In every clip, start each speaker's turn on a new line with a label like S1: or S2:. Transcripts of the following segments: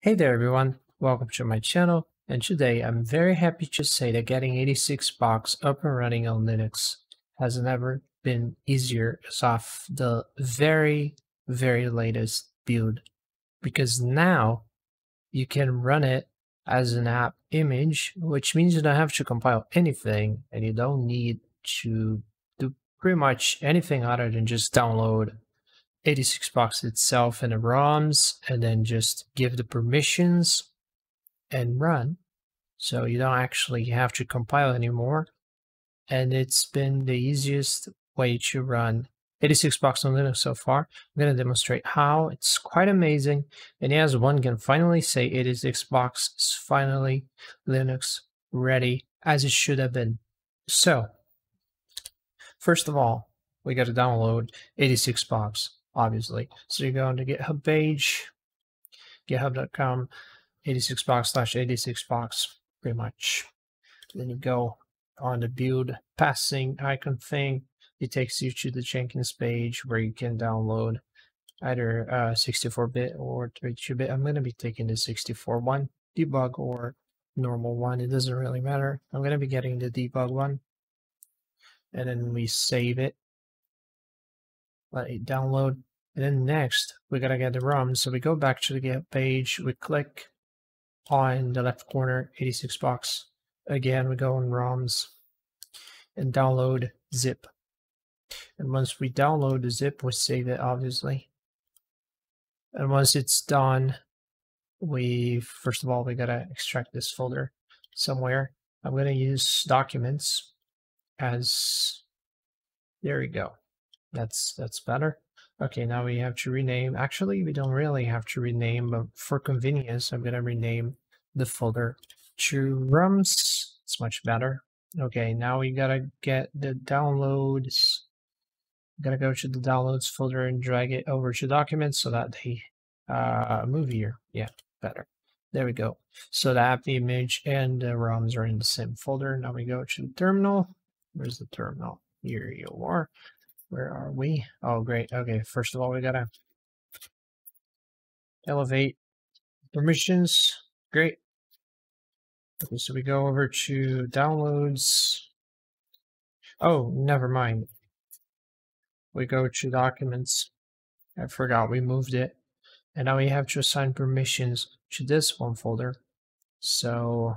S1: Hey there everyone, welcome to my channel and today I'm very happy to say that getting 86box up and running on Linux has never been easier as of the very very latest build because now you can run it as an app image which means you don't have to compile anything and you don't need to do pretty much anything other than just download 86box itself and the ROMs and then just give the permissions and run. So you don't actually have to compile anymore. And it's been the easiest way to run 86box on Linux so far. I'm going to demonstrate how. It's quite amazing. And as one can finally say 86box is finally Linux ready as it should have been. So, first of all, we got to download 86box obviously. So you go into GitHub page, github.com, 86box slash 86box, pretty much. Then you go on the build passing icon thing. It takes you to the Jenkins page where you can download either 64-bit uh, or 32-bit. I'm going to be taking the 64 one, debug or normal one. It doesn't really matter. I'm going to be getting the debug one. And then we save it. Let it download. And then next, we gotta get the ROM. So we go back to the get page, we click on the left corner, 86box. Again, we go on ROMs and download zip. And once we download the zip, we save it, obviously. And once it's done, we, first of all, we gotta extract this folder somewhere. I'm gonna use documents as, there we go. That's, that's better. Okay, now we have to rename. Actually, we don't really have to rename, but for convenience, I'm going to rename the folder to ROMs. It's much better. Okay, now we got to get the downloads. Got to go to the downloads folder and drag it over to documents so that they uh, move here. Yeah, better. There we go. So the app the image and the ROMs are in the same folder. Now we go to the terminal. Where's the terminal? Here you are. Where are we? Oh, great. Okay, first of all, we gotta elevate permissions. Great. Okay, so we go over to downloads. Oh, never mind. We go to documents. I forgot we moved it. And now we have to assign permissions to this one folder. So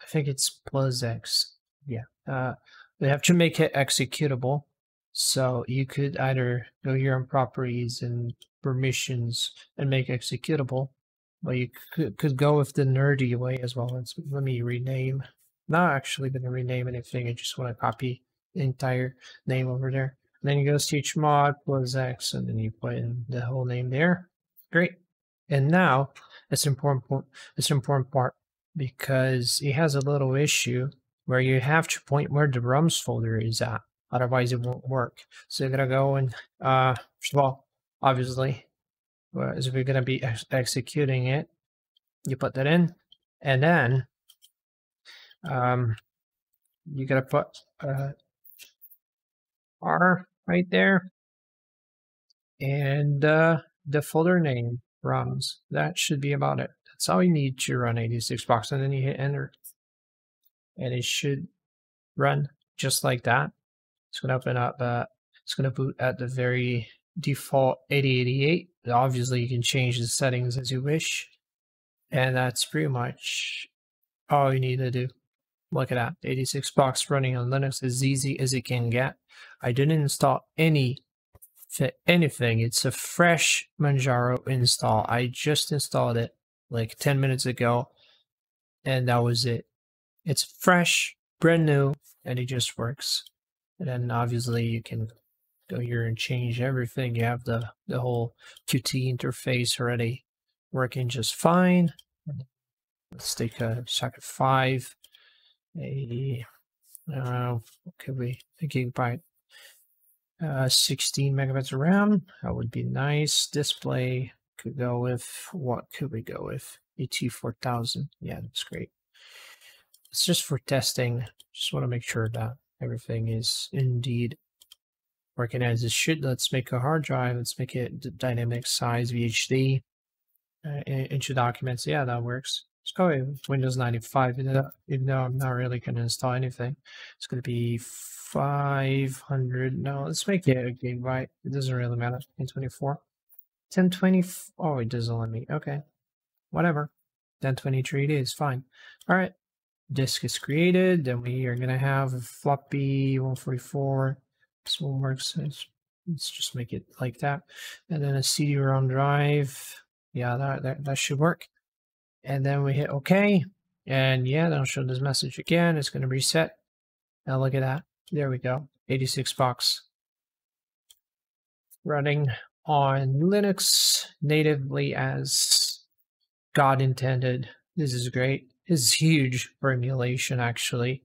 S1: I think it's plus X. Yeah. Uh, we have to make it executable. So you could either go here on properties and permissions and make executable, but you could, could go with the nerdy way as well. Let's, let me rename. Not actually going to rename anything. I just want to copy the entire name over there. And then you go to chmod plus x, and then you put in the whole name there. Great. And now it's important. It's important part because it has a little issue where you have to point where the ROMs folder is at otherwise it won't work. So you're gonna go and uh, first of all, obviously, as we're gonna be ex executing it, you put that in, and then um, you gotta put uh, R right there, and uh, the folder name ROMs. That should be about it. That's all you need to run 86box, and then you hit enter, and it should run just like that. It's going to open up, uh, it's going to boot at the very default 8088. Obviously, you can change the settings as you wish. And that's pretty much all you need to do. Look at that, 86box running on Linux as easy as it can get. I didn't install any anything. It's a fresh Manjaro install. I just installed it like 10 minutes ago, and that was it. It's fresh, brand new, and it just works. And then obviously you can go here and change everything. You have the, the whole Qt interface already working just fine. Let's take a socket 5, a, uh, what could we, a gigabyte, uh, 16 megabytes of RAM. That would be nice. Display could go with, what could we go with? ET4000. Yeah, that's great. It's just for testing. Just want to make sure that everything is indeed working as it should. Let's make a hard drive. Let's make it dynamic size VHD. uh, into documents. Yeah, that works. Let's go with Windows 95, even though, I'm not really going to install anything. It's going to be 500. No, let's make it a gigabyte. It doesn't really matter. 1024. 1020. Oh, it doesn't let me. Okay. Whatever. 1023 it is. Fine. All right. Disk is created. Then we are going to have floppy 144. This one works. Let's, let's just make it like that. And then a CD-ROM drive. Yeah, that, that, that should work and then we hit OK. And yeah, that'll show this message again. It's going to reset. Now look at that. There we go. 86Box. Running on Linux natively as God intended. This is great. This is huge for emulation, actually.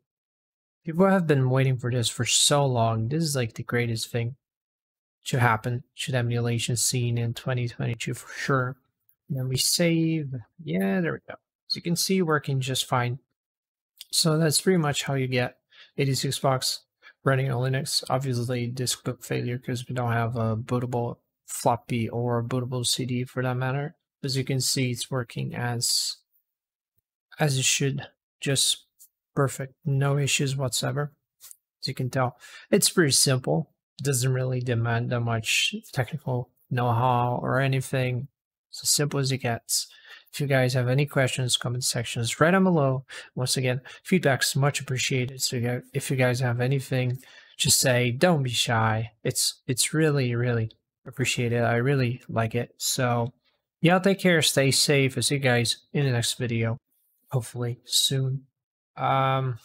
S1: People have been waiting for this for so long. This is like the greatest thing to happen to the emulation scene in 2022 for sure. Then we save. Yeah, there we go. As you can see, working just fine. So that's pretty much how you get 86 box running on Linux. Obviously, disk boot failure because we don't have a bootable floppy or bootable CD for that matter. As you can see, it's working as as it should. Just perfect. No issues whatsoever. As you can tell, it's pretty simple. Doesn't really demand that much technical know-how or anything. It's as simple as it gets. If you guys have any questions, comment sections right down below. Once again, feedback's much appreciated. So if you guys have anything, just say, don't be shy. It's it's really, really appreciated. I really like it. So yeah, take care, stay safe. I'll see you guys in the next video. Hopefully soon. Um